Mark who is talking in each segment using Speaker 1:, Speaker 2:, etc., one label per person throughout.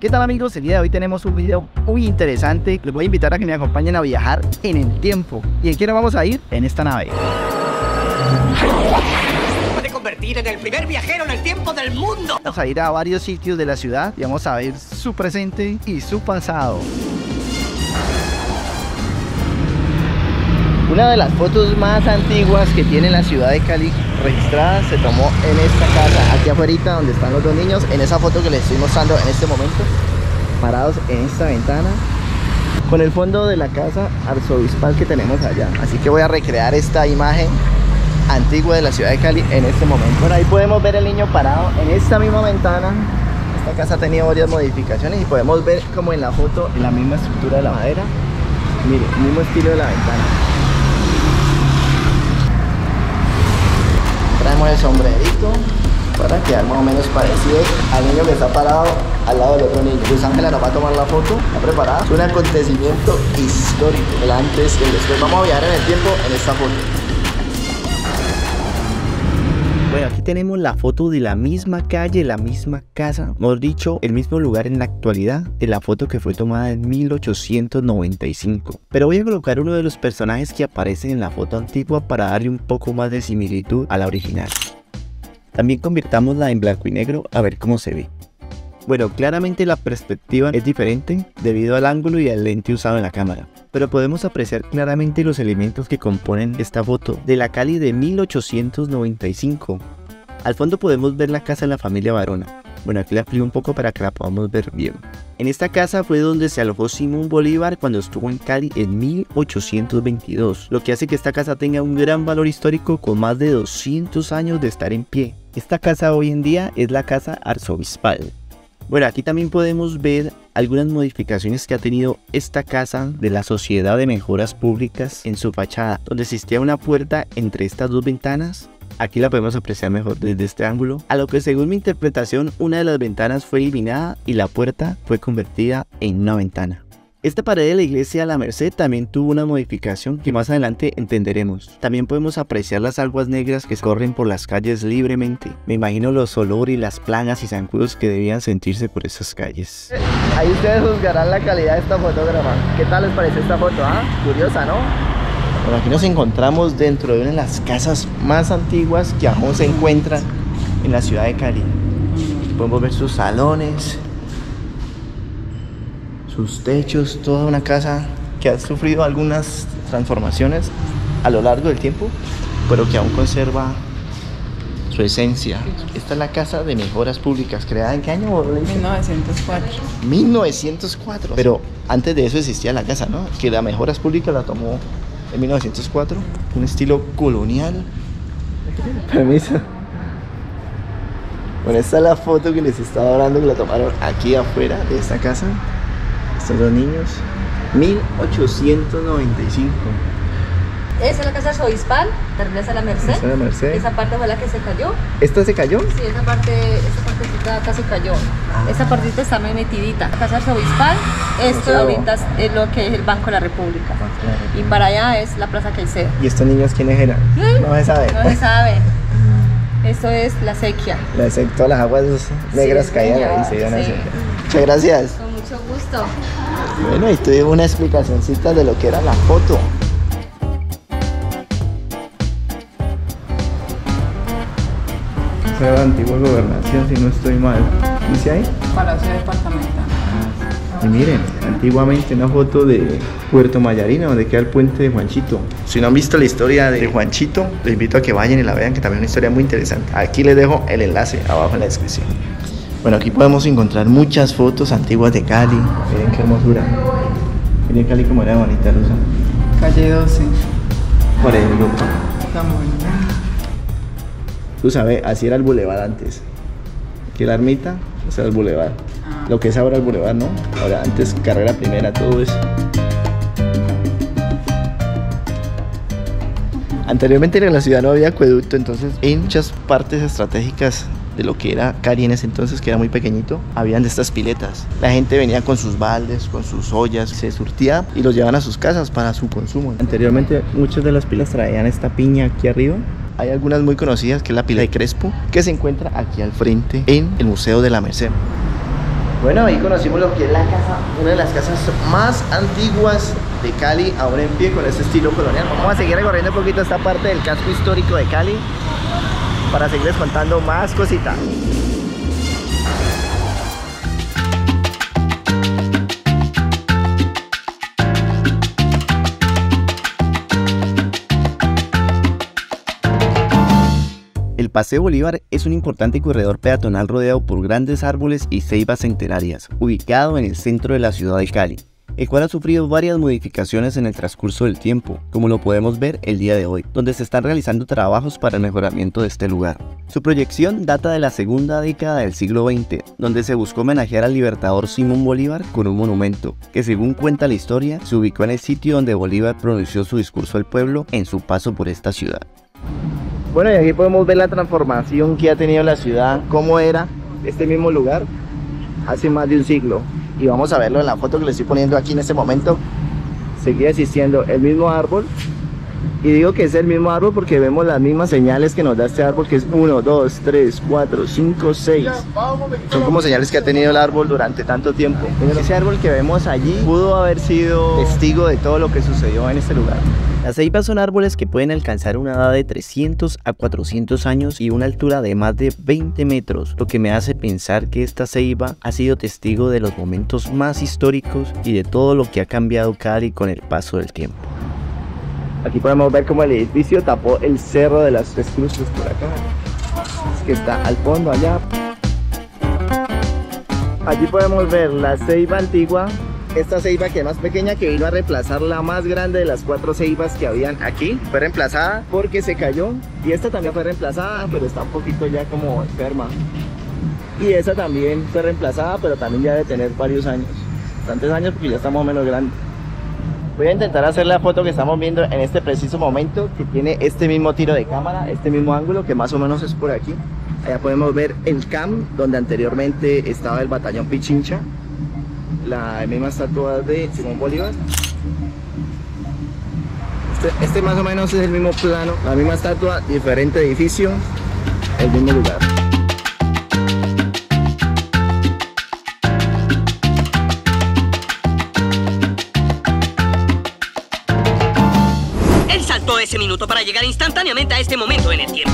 Speaker 1: ¿Qué tal amigos? El día de hoy tenemos un video muy interesante. Les voy a invitar a que me acompañen a viajar en el tiempo. ¿Y en qué nos vamos a ir? En esta nave.
Speaker 2: puede convertir en el primer viajero en el tiempo del mundo.
Speaker 1: Vamos a ir a varios sitios de la ciudad y vamos a ver su presente y su pasado. Una de las fotos más antiguas que tiene la ciudad de Cali registrada se tomó en esta casa, aquí afuera donde están los dos niños, en esa foto que les estoy mostrando en este momento, parados en esta ventana, con el fondo de la casa arzobispal que tenemos allá. Así que voy a recrear esta imagen antigua de la ciudad de Cali en este momento. Bueno, ahí podemos ver el niño parado en esta misma ventana. Esta casa ha tenido varias modificaciones y podemos ver como en la foto la misma estructura de la madera. Mire, mismo estilo de la ventana. Traemos el sombrerito para quedar más o menos parecidos al niño que está parado al lado del otro niño. Luz Ángela nos va a tomar la foto, ¿está preparada? Es un acontecimiento histórico, el antes y el después. Vamos a viajar en el tiempo en esta foto. Bueno, aquí tenemos la foto de la misma calle, la misma casa, mejor dicho, el mismo lugar en la actualidad de la foto que fue tomada en 1895. Pero voy a colocar uno de los personajes que aparecen en la foto antigua para darle un poco más de similitud a la original. También convirtámosla en blanco y negro a ver cómo se ve. Bueno, claramente la perspectiva es diferente debido al ángulo y al lente usado en la cámara, pero podemos apreciar claramente los elementos que componen esta foto de la Cali de 1895. Al fondo podemos ver la casa de la familia Barona. Bueno, aquí la frío un poco para que la podamos ver bien. En esta casa fue donde se alojó Simón Bolívar cuando estuvo en Cali en 1822, lo que hace que esta casa tenga un gran valor histórico con más de 200 años de estar en pie. Esta casa hoy en día es la casa arzobispal. Bueno, aquí también podemos ver algunas modificaciones que ha tenido esta casa de la Sociedad de Mejoras Públicas en su fachada, donde existía una puerta entre estas dos ventanas. Aquí la podemos apreciar mejor desde este ángulo, a lo que según mi interpretación una de las ventanas fue eliminada y la puerta fue convertida en una ventana. Esta pared de la iglesia La Merced también tuvo una modificación que más adelante entenderemos. También podemos apreciar las aguas negras que corren por las calles libremente. Me imagino los olores y las plagas y zancudos que debían sentirse por esas calles. Ahí ustedes juzgarán la calidad de esta fotógrafa. ¿Qué tal les parece esta foto? Ah? Curiosa, ¿no? Bueno, aquí nos encontramos dentro de una de las casas más antiguas que aún se encuentran en la ciudad de Cali. Podemos ver sus salones, sus techos, toda una casa que ha sufrido algunas transformaciones a lo largo del tiempo, pero que aún conserva su esencia. Esta es la Casa de Mejoras Públicas, creada en qué año?
Speaker 3: 1904.
Speaker 1: 1904. Pero antes de eso existía la casa, ¿no? Que la Mejoras Públicas la tomó en 1904, un estilo colonial. Permiso. Bueno, esta es la foto que les estaba hablando que la tomaron aquí afuera de esta casa. Estos dos niños. 1895.
Speaker 4: Esa es la casa arzobispal, la regresa a la Merced.
Speaker 1: Esa es la Merced.
Speaker 4: Esa parte fue la que se cayó.
Speaker 1: ¿Esta se cayó?
Speaker 4: Sí, esa parte, esa partecita se cayó.
Speaker 1: Ah.
Speaker 4: Esa partita está muy metidita. La casa arzobispal, esto
Speaker 1: Museo.
Speaker 4: ahorita es- lo que es el Banco de la República. Y para allá es la Plaza Caicedo.
Speaker 1: ¿Y estos niños quiénes eran? No se sabe.
Speaker 4: No se sabe. Esto es la sequía.
Speaker 1: Las- todas las aguas negras
Speaker 4: Sí,
Speaker 1: caían y se iban a
Speaker 4: sí.
Speaker 1: hacer. Muchas gracias. Bueno, y tuve una explicacióncita de lo que era la foto. Esa era la antigua gobernación, si no estoy mal. ¿Dice ahí?
Speaker 3: Palacio Departamental.
Speaker 1: Y miren, antiguamente una foto de Puerto Mayarina, donde queda el puente de Juanchito. Si no han visto la historia de Juanchito, les invito a que vayan y la vean, que también es una historia muy interesante. Aquí les dejo el enlace abajo en la descripción. Bueno, aquí podemos encontrar muchas fotos antiguas de Cali. Miren qué hermosura. Miren Cali como era bonita, Rosa.
Speaker 3: Calle 12.
Speaker 1: Por ejemplo,
Speaker 3: Está muy bien.
Speaker 1: tú sabes, así era el bulevar antes. Aquí la ermita, ese era el bulevar.
Speaker 3: Ah.
Speaker 1: Lo que es ahora el bulevar, ¿no? Ahora antes carrera primera, todo eso. Anteriormente en la ciudad no había acueducto, entonces en muchas partes estratégicas de lo que era Cari en ese entonces, que era muy pequeñito, habían de estas piletas. La gente venía con sus baldes, con sus ollas, se surtía y los llevaban a sus casas para su consumo. Anteriormente muchas de las pilas traían esta piña aquí arriba. Hay algunas muy conocidas, que es la pila de Crespo, que se encuentra aquí al frente en el Museo de la Merced. Bueno, ahí conocimos lo que es la casa, una de las casas más antiguas de Cali, ahora en pie con ese estilo colonial. Vamos a seguir recorriendo un poquito esta parte del casco histórico de Cali para seguirles contando más cositas. El Paseo Bolívar es un importante corredor peatonal rodeado por grandes árboles y ceibas centenarias, ubicado en el centro de la ciudad de Cali, el cual ha sufrido varias modificaciones en el transcurso del tiempo, como lo podemos ver el día de hoy, donde se están realizando trabajos para el mejoramiento de este lugar. Su proyección data de la segunda década del siglo XX, donde se buscó homenajear al libertador Simón Bolívar con un monumento, que según cuenta la historia, se ubicó en el sitio donde Bolívar pronunció su discurso al pueblo en su paso por esta ciudad. Bueno, y aquí podemos ver la transformación que ha tenido la ciudad, cómo era este mismo lugar hace más de un siglo. Y vamos a verlo en la foto que le estoy poniendo aquí en este momento. Seguía existiendo el mismo árbol. Y digo que es el mismo árbol porque vemos las mismas señales que nos da este árbol, que es 1, 2, 3, 4, 5, 6. Son como señales que ha tenido el árbol durante tanto tiempo. Ese árbol que vemos allí pudo haber sido testigo de todo lo que sucedió en este lugar. Las ceibas son árboles que pueden alcanzar una edad de 300 a 400 años y una altura de más de 20 metros, lo que me hace pensar que esta ceiba ha sido testigo de los momentos más históricos y de todo lo que ha cambiado Cali con el paso del tiempo. Aquí podemos ver cómo el edificio tapó el cerro de las tres cruces por acá, que está al fondo allá. Allí podemos ver la ceiba antigua esta ceiba que es más pequeña que vino a reemplazar la más grande de las cuatro ceibas que habían aquí fue reemplazada porque se cayó. Y esta también fue reemplazada pero está un poquito ya como enferma. Y esa también fue reemplazada pero también ya debe tener varios años. Bastantes años porque ya está más o menos grande. Voy a intentar hacer la foto que estamos viendo en este preciso momento que tiene este mismo tiro de cámara este mismo ángulo que más o menos es por aquí. Allá podemos ver el CAM donde anteriormente estaba el batallón Pichincha la misma estatua de Simón Bolívar. Este, este, más o menos es el mismo plano, la misma estatua, diferente edificio, el mismo lugar.
Speaker 2: Él saltó ese minuto para llegar instantáneamente a este momento en el tiempo.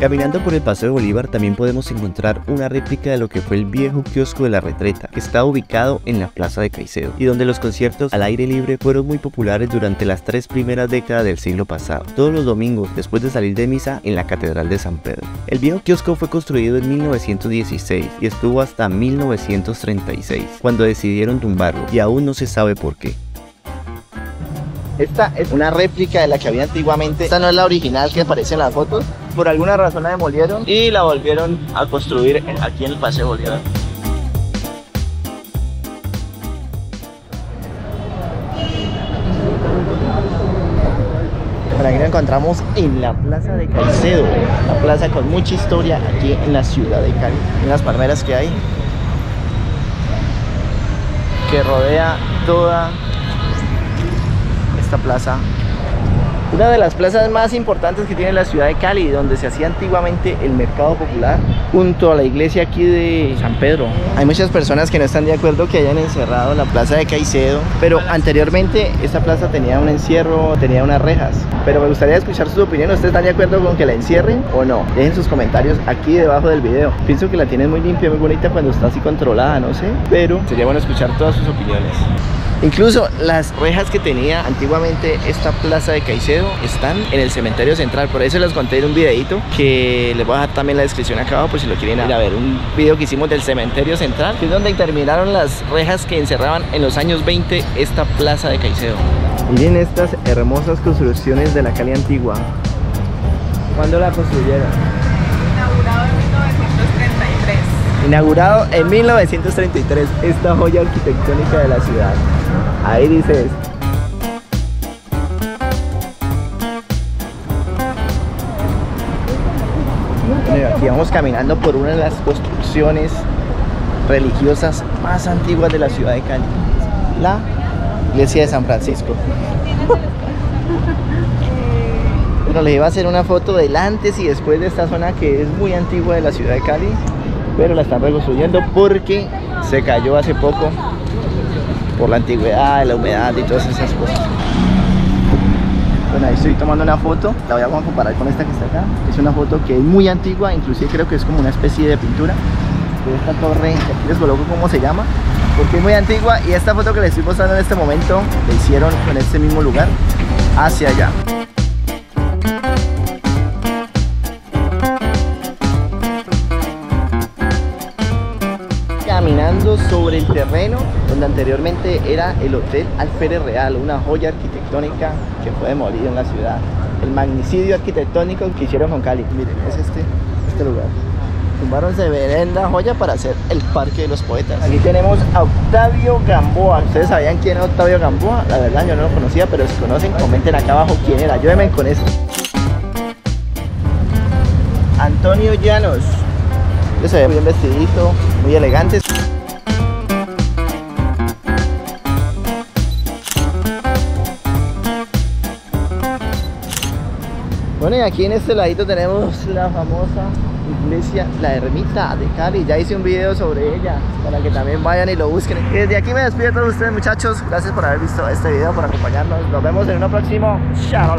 Speaker 1: Caminando por el Paseo de Bolívar también podemos encontrar una réplica de lo que fue el viejo kiosco de la retreta, que está ubicado en la Plaza de Caicedo, y donde los conciertos al aire libre fueron muy populares durante las tres primeras décadas del siglo pasado, todos los domingos después de salir de misa en la Catedral de San Pedro. El viejo kiosco fue construido en 1916 y estuvo hasta 1936, cuando decidieron tumbarlo, y aún no se sabe por qué. Esta es una réplica de la que había antiguamente. Esta no es la original que aparece en las fotos. Por alguna razón la demolieron y la volvieron a construir aquí en el Paseo Bolívar. Por aquí nos encontramos en la Plaza de Caicedo, la plaza con mucha historia aquí en la ciudad de Cali. En las palmeras que hay, que rodea toda esta plaza una de las plazas más importantes que tiene la ciudad de Cali, donde se hacía antiguamente el mercado popular, junto a la iglesia aquí de San Pedro. Hay muchas personas que no están de acuerdo que hayan encerrado la plaza de Caicedo, pero anteriormente esta plaza tenía un encierro, tenía unas rejas. Pero me gustaría escuchar sus opiniones. ¿Ustedes están de acuerdo con que la encierren o no? Dejen sus comentarios aquí debajo del video. Pienso que la tienen muy limpia, muy bonita cuando está así controlada, no sé. Pero sería bueno escuchar todas sus opiniones. Incluso las rejas que tenía antiguamente esta plaza de Caicedo están en el cementerio central. Por eso les conté en un videito que les voy a dejar también la descripción acá abajo por si lo quieren ir a ver. Un video que hicimos del cementerio central, que es donde terminaron las rejas que encerraban en los años 20 esta plaza de Caicedo. Miren estas hermosas construcciones de la Cali antigua. ¿Cuándo la construyeron?
Speaker 3: Inaugurado en 1933.
Speaker 1: Inaugurado en 1933, esta joya arquitectónica de la ciudad. Ahí dice esto. Bueno, aquí vamos caminando por una de las construcciones religiosas más antiguas de la ciudad de Cali, la iglesia de San Francisco. Bueno, les iba a hacer una foto del antes y después de esta zona que es muy antigua de la ciudad de Cali, pero la están reconstruyendo porque se cayó hace poco por la antigüedad, la humedad y todas esas cosas. Bueno, ahí estoy tomando una foto, la voy a comparar con esta que está acá. Es una foto que es muy antigua, inclusive creo que es como una especie de pintura de esta torre, aquí les coloco cómo se llama, porque es muy antigua y esta foto que les estoy mostrando en este momento la hicieron en este mismo lugar, hacia allá. Sobre el terreno donde anteriormente era el Hotel Alférez Real, una joya arquitectónica que fue demolida en la ciudad. El magnicidio arquitectónico que hicieron con Cali. Miren, es este, este lugar. Tumbaron severenda joya para hacer el Parque de los Poetas. Aquí tenemos a Octavio Gamboa. ¿Ustedes sabían quién era Octavio Gamboa? La verdad yo no lo conocía, pero si conocen, comenten acá abajo quién era. Ayúdenme con eso. Antonio Llanos. Este se ve bien vestidito, muy elegante. Bueno, y aquí en este ladito tenemos la famosa iglesia, la ermita de Cali. Ya hice un video sobre ella para que también vayan y lo busquen. Y desde aquí me despido de todos ustedes, muchachos. Gracias por haber visto este video, por acompañarnos. Nos vemos en uno próximo. Chao.